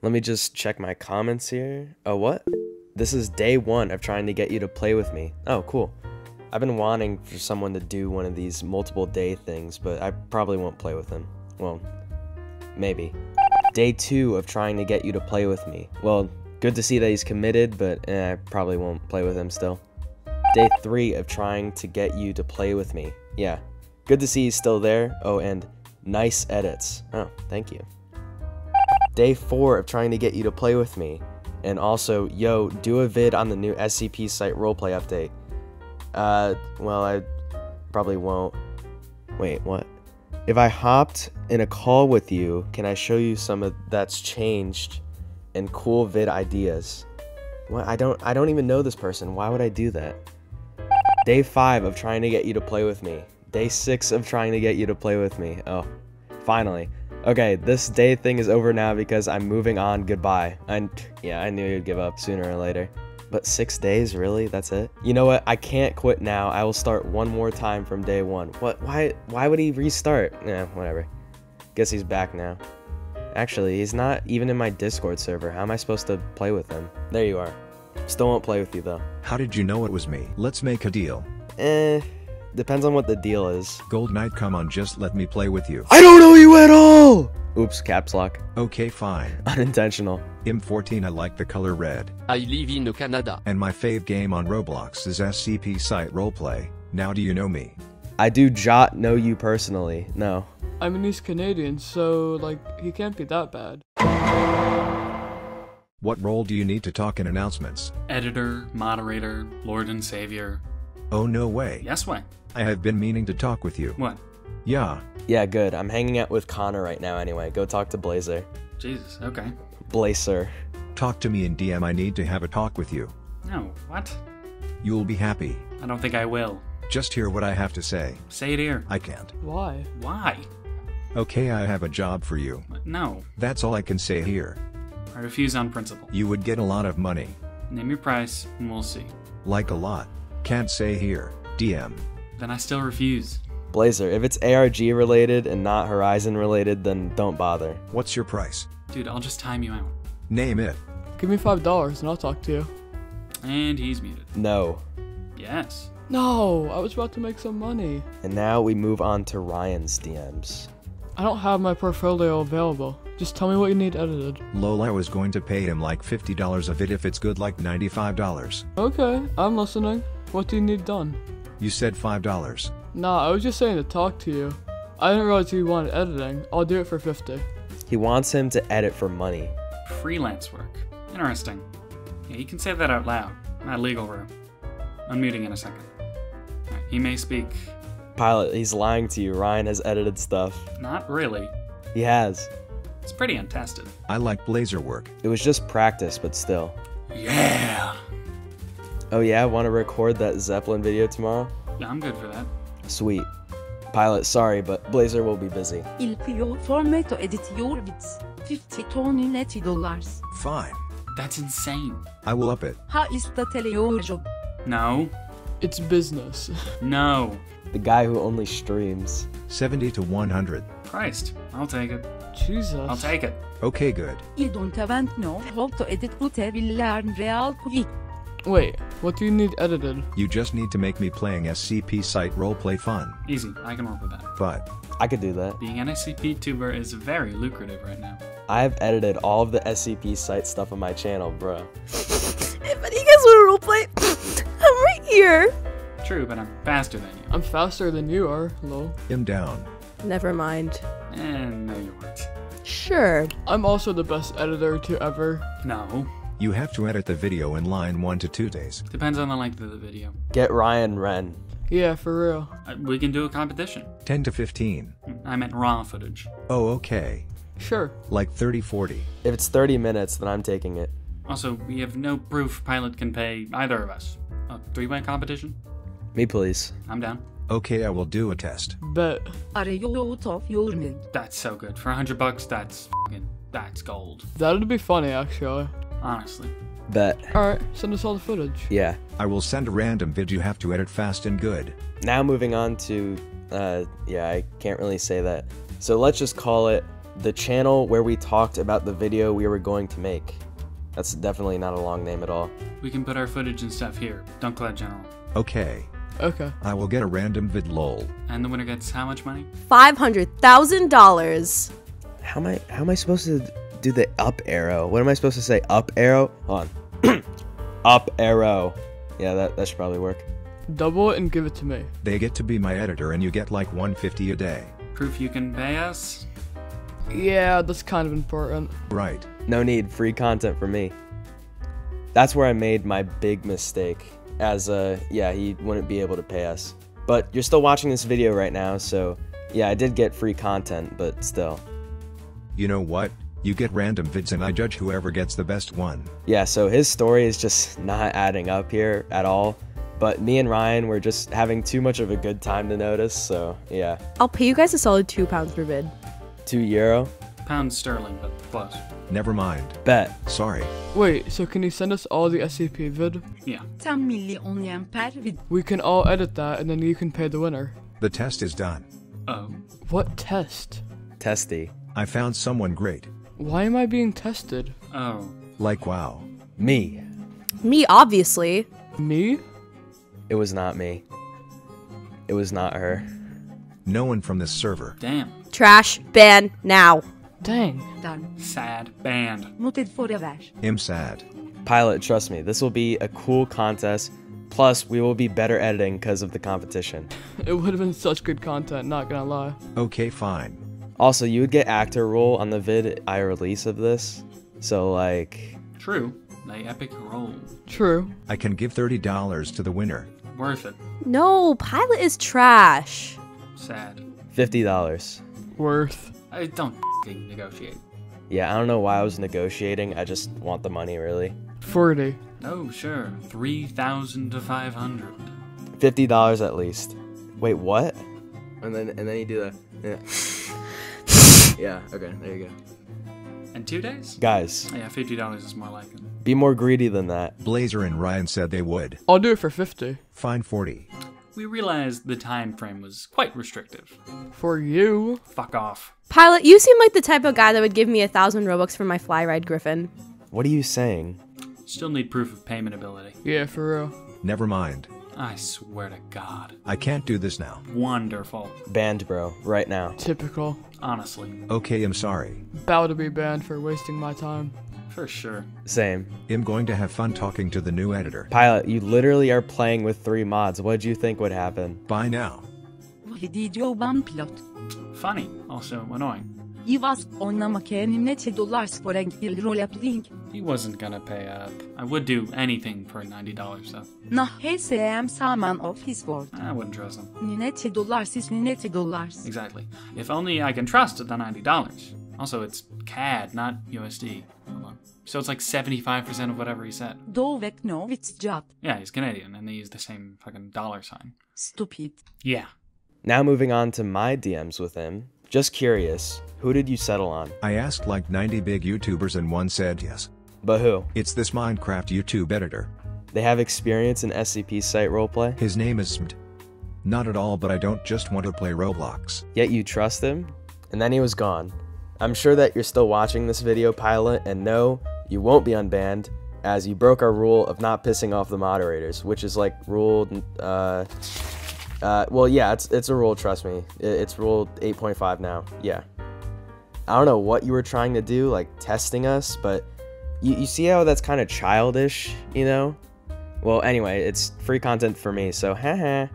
Let me just check my comments here. Oh, what? This is day one of trying to get you to play with me. Oh, cool. I've been wanting for someone to do one of these multiple day things, but I probably won't play with him. Well, maybe. Day two of trying to get you to play with me. Well, good to see that he's committed, but eh, I probably won't play with him still. Day three of trying to get you to play with me. Yeah, good to see he's still there. Oh, and nice edits. Oh, thank you. Day four of trying to get you to play with me. And also, yo, do a vid on the new SCP site roleplay update. Uh, well, I probably won't. Wait, what? If I hopped in a call with you, can I show you some of that's changed and cool vid ideas? What? I don't I don't even know this person. Why would I do that? Day 5 of trying to get you to play with me. Day 6 of trying to get you to play with me. Oh, finally. Okay, this day thing is over now because I'm moving on. Goodbye. And yeah, I knew you'd give up sooner or later. But six days, really? That's it? You know what? I can't quit now. I will start one more time from day one. What? Why? Why would he restart? Yeah, whatever. Guess he's back now. Actually, he's not even in my Discord server. How am I supposed to play with him? There you are. Still won't play with you though. How did you know it was me? Let's make a deal. Eh, depends on what the deal is. Gold Knight, come on, just let me play with you. I don't know you at all! Oops, caps lock. Okay, fine. Unintentional. M14, I like the color red. I live in Canada. And my fave game on Roblox is SCP Site Roleplay. Now do you know me? I do Jot know you personally. No. I mean, he's Canadian, so, like, he can't be that bad. What role do you need to talk in announcements? Editor, moderator, Lord and Savior. Oh, no way. Yes, way. I have been meaning to talk with you. What? Yeah. Yeah, good. I'm hanging out with Connor right now anyway. Go talk to Blazer. Jesus, okay. Blazer. Talk to me in DM. I need to have a talk with you. No, what? You'll be happy. I don't think I will. Just hear what I have to say. Say it here. I can't. Why? Why? Okay, I have a job for you. No. That's all I can say here. I refuse on principle. You would get a lot of money. Name your price, and we'll see. Like a lot. Can't say here. DM. Then I still refuse. Blazer, if it's ARG related and not Horizon related, then don't bother. What's your price? Dude, I'll just time you out. Name it. Give me five dollars and I'll talk to you. And he's muted. No. Yes. No, I was about to make some money. And now we move on to Ryan's DMs. I don't have my portfolio available. Just tell me what you need edited. Lola was going to pay him like $50 of it if it's good like $95. Okay, I'm listening. What do you need done? You said $5. Nah, I was just saying to talk to you. I didn't realize you wanted editing. I'll do it for 50. He wants him to edit for money. Freelance work. Interesting. Yeah, you can say that out loud. Not legal room. Unmuting in a second. Right, he may speak. Pilot, he's lying to you. Ryan has edited stuff. Not really. He has. It's pretty untested. I like blazer work. It was just practice, but still. Yeah! Oh yeah, want to record that Zeppelin video tomorrow? Yeah, I'm good for that. Sweet. Pilot, sorry, but Blazer will be busy. Il prio formato edit your bits. 50 ton dollars. Fine. That's insane. I will up it. Ha istatele your job. No. It's business. No. The guy who only streams. 70 to 100. Christ. I'll take it. Jesus. I'll take it. Okay, good. Il don't have no how to edit tutte villarn real quick. Wait, what do you need edited? You just need to make me playing SCP site roleplay fun. Easy. I can work with that. But I could do that. Being an SCP tuber is very lucrative right now. I've edited all of the SCP site stuff on my channel, bro. If any of you guys want to roleplay, I'm right here. True, but I'm faster than you. I'm faster than you are, lol. him down. Never mind. And no, you aren't. Sure. I'm also the best editor to ever. No. You have to edit the video in line 1 to 2 days. Depends on the length of the video. Get Ryan Wren. Yeah, for real. Uh, we can do a competition. 10 to 15. I meant raw footage. Oh, okay. Sure. Like 30 40. If it's 30 minutes, then I'm taking it. Also, we have no proof Pilot can pay either of us. A three-way competition? Me, please. I'm down. Okay, I will do a test. But Are you out of your mind? That's so good. For a hundred bucks, that's fing that's gold. That'd be funny, actually. Honestly. But Alright, send us all the footage. Yeah. I will send a random vid you have to edit fast and good. Now moving on to, uh, yeah, I can't really say that. So let's just call it the channel where we talked about the video we were going to make. That's definitely not a long name at all. We can put our footage and stuff here. Don't collect general. Okay. Okay. I will get a random vid lol. And the winner gets how much money? $500,000. How am I how am I supposed to do the up arrow? What am I supposed to say? Up arrow? Hold on. up arrow. Yeah, that, that should probably work. Double it and give it to me. They get to be my editor and you get like 150 a day. Proof you can pay us? Yeah, that's kind of important. Right. No need, free content for me. That's where I made my big mistake. As uh yeah, he wouldn't be able to pay us. But you're still watching this video right now, so yeah, I did get free content, but still. You know what? You get random vids and I judge whoever gets the best one. Yeah, so his story is just not adding up here at all. But me and Ryan were just having too much of a good time to notice, so yeah. I'll pay you guys a solid two pounds per vid. Two euro? Pounds sterling, but close. Never mind. Bet. Sorry. Wait, so can you send us all the SCP vid? Yeah. 10 million yen per vid. We can all edit that and then you can pay the winner. The test is done. Oh. What test? Testy. I found someone great. Why am I being tested? Oh. Like wow. Me. Me, obviously. Me? It was not me. It was not her. No one from this server. Damn. Trash, ban, now. Dang. Done. Sad band. Noted forever. I'm sad. Pilot, trust me, this will be a cool contest. Plus, we will be better editing because of the competition. It would have been such good content, not gonna lie. Okay, fine. Also, you would get actor role on the vid I release of this. So, like, True. They epic roll. True. I can give $30 to the winner. Worth it. No, Pilot is trash. Sad. $50. Worth. I don't f***ing negotiate. Yeah, I don't know why I was negotiating. I just want the money, really. 40. Oh, sure. 3,000 to 500. $50 at least. Wait, what? And then and then you do that. yeah. Yeah, okay, there you go. In two days? Guys, Yeah, $50 is more like it. be more greedy than that. Blazer and Ryan said they would. I'll do it for 50. Fine 40. We realized the time frame was quite restrictive. For you. Fuck off. Pilot, you seem like the type of guy that would give me a thousand Robux for my fly ride Griffin. What are you saying? Still need proof of payment ability. Yeah, for real. Never mind. I swear to God. I can't do this now. Wonderful. Banned, bro, right now. Typical. Honestly. Okay, I'm sorry. Bow to be banned for wasting my time. For sure. Same. I'm going to have fun talking to the new editor. Pilot, you literally are playing with three mods. What did you think would happen? Bye now. Vahidi Joban Pilot. Funny. Also annoying. Ivas oynamak elimle dollars for en role playing. He wasn't gonna pay up. I would do anything for $90 though. Nah HSM saman of his word. I wouldn't trust him. Ninete dollars is ninete dollars. Exactly. If only I can trust the $90. Also, it's CAD, not USD. Hold on. So it's like 75% of whatever he said. Dovek no it's job. Yeah, he's Canadian, and they use the same fucking dollar sign. Stupid. Yeah. Now moving on to my DMs with him. Just curious, who did you settle on? I asked like 90 big YouTubers and one said yes. But who? It's this Minecraft YouTube editor. They have experience in SCP site roleplay, His name is. Not at all, but I don't just want to play Roblox. yet you trust him? And then he was gone. I'm sure that you're still watching this video, pilot, and no, you won't be unbanned, as you broke our rule of not pissing off the moderators, which is like rule, uh, uh, well, yeah, it's it's a rule. Trust me, it's rule 8.5 now. Yeah. I don't know what you were trying to do, like testing us, but you, you see how that's kind of childish, you know? Well, anyway, it's free content for me, so haha.